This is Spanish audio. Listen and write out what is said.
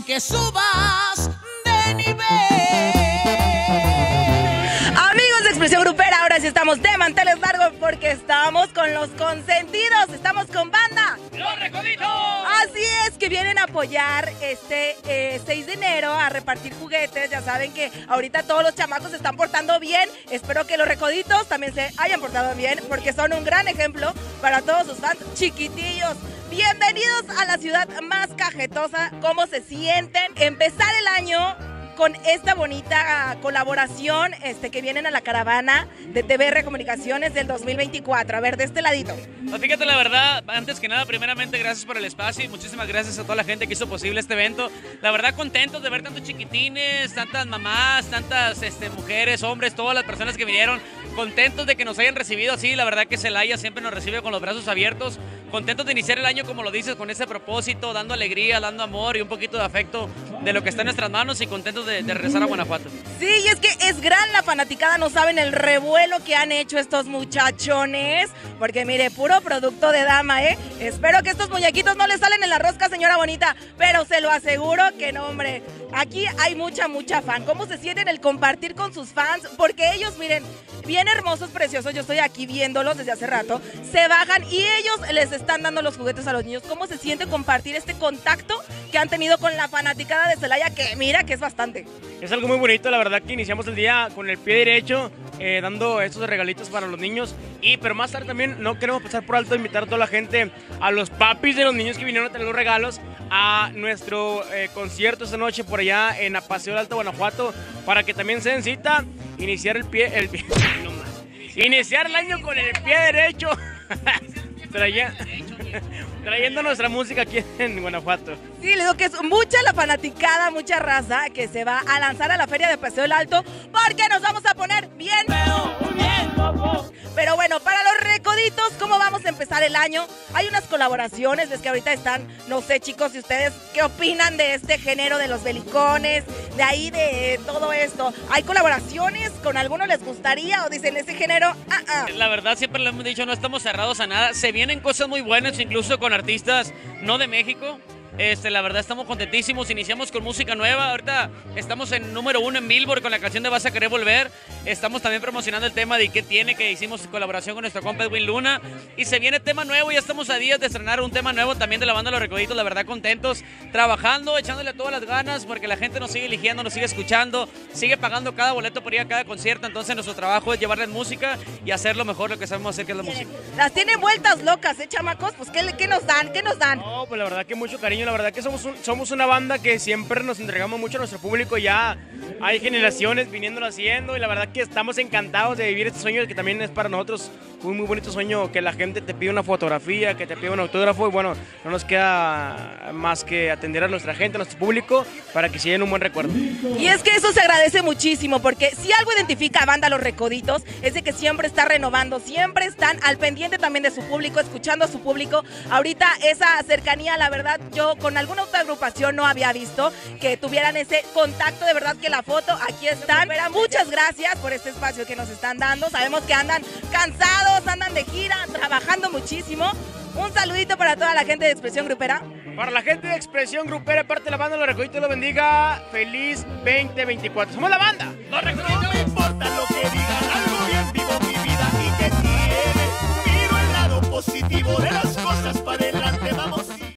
aunque subas de nivel. Amigos de Expresión Grupera, ahora sí estamos de manteles largos porque estamos con los consentidos, estamos con banda. Que vienen a apoyar este eh, 6 de enero a repartir juguetes. Ya saben que ahorita todos los chamacos se están portando bien. Espero que los recoditos también se hayan portado bien porque son un gran ejemplo para todos sus fans chiquitillos. Bienvenidos a la ciudad más cajetosa. ¿Cómo se sienten? Empezar el año con esta bonita colaboración este, que vienen a la caravana de TVR Comunicaciones del 2024. A ver, de este ladito. Fíjate la verdad, antes que nada, primeramente gracias por el espacio y muchísimas gracias a toda la gente que hizo posible este evento. La verdad contentos de ver tantos chiquitines, tantas mamás, tantas este, mujeres, hombres, todas las personas que vinieron. Contentos de que nos hayan recibido así, la verdad que Celaya siempre nos recibe con los brazos abiertos. Contentos de iniciar el año, como lo dices, con ese propósito, dando alegría, dando amor y un poquito de afecto de lo que está en nuestras manos y contentos de, de regresar a Guanajuato. Sí, y es que es gran la fanaticada, no saben el revuelo que han hecho estos muchachones, porque mire, puro producto de dama, ¿eh? Espero que estos muñequitos no le salen en la rosca, señora bonita, pero se lo aseguro que no, hombre. Aquí hay mucha, mucha fan. ¿Cómo se sienten el compartir con sus fans? Porque ellos, miren, bien hermosos, preciosos, yo estoy aquí viéndolos desde hace rato, se bajan y ellos les están dando los juguetes a los niños. ¿Cómo se siente compartir este contacto que han tenido con la fanaticada de Celaya? Que mira que es bastante. Es algo muy bonito, la verdad que iniciamos el día con el pie derecho, eh, dando estos regalitos para los niños. Y pero más tarde también no queremos pasar por alto invitar a toda la gente, a los papis de los niños que vinieron a tener los regalos, a nuestro eh, concierto esta noche por allá en Apaseo del Alto Guanajuato, para que también se den cita, iniciar el pie, el pie- no más. iniciar el año con el pie derecho. Traía- trayendo nuestra música aquí en Guanajuato. Sí, le digo que es mucha la fanaticada, mucha raza que se va a lanzar a la Feria de Paseo del Alto porque nos vamos a poner empezar el año? Hay unas colaboraciones, ves que ahorita están, no sé chicos, si ustedes qué opinan de este género de los belicones, de ahí de todo esto. ¿Hay colaboraciones? ¿Con alguno les gustaría o dicen ese género? Ah, ah. La verdad, siempre lo hemos dicho, no estamos cerrados a nada. Se vienen cosas muy buenas, incluso con artistas no de México. Este, la verdad, estamos contentísimos. Iniciamos con música nueva. Ahorita estamos en número uno en Billboard con la canción de Vas a querer volver. Estamos también promocionando el tema de qué tiene, que hicimos colaboración con nuestro compa Edwin Luna. Y se viene tema nuevo. Ya estamos a días de estrenar un tema nuevo también de la banda Los Recoditos. La verdad, contentos, trabajando, echándole todas las ganas, porque la gente nos sigue eligiendo, nos sigue escuchando, sigue pagando cada boleto por ir a cada concierto. Entonces, nuestro trabajo es llevarles música y hacer lo mejor, lo que sabemos hacer, que es la música. Las tienen vueltas locas, ¿eh, chamacos? Pues, ¿qué, qué nos dan? ¿Qué nos dan? No, pues la verdad que mucho cariño, la verdad que somos, somos una banda que siempre nos entregamos mucho a nuestro público, ya hay generaciones viniéndolo haciendo y la verdad que estamos encantados de vivir este sueño que también es para nosotros un muy bonito sueño, que la gente te pide una fotografía, que te pide un autógrafo y bueno, no nos queda más que atender a nuestra gente, a nuestro público para que se un buen recuerdo. Y es que eso se agradece muchísimo, porque si algo identifica a Banda Los Recoditos, es de que siempre está renovando, siempre están al pendiente también de su público, escuchando a su público. Ahorita esa cercanía, la verdad, yo con alguna otra agrupación no había visto que tuvieran ese contacto, de verdad que la foto, aquí están. Pero muchas gracias por este espacio que nos están dando. Sabemos que andan cansados, andan de gira, trabajando muchísimo. Un saludito para toda la gente de Expresión Grupera. Para la gente de Expresión Grupera, parte de la banda, los recoditos lo bendiga, feliz 2024. Somos la banda. ¡Los Recoditos!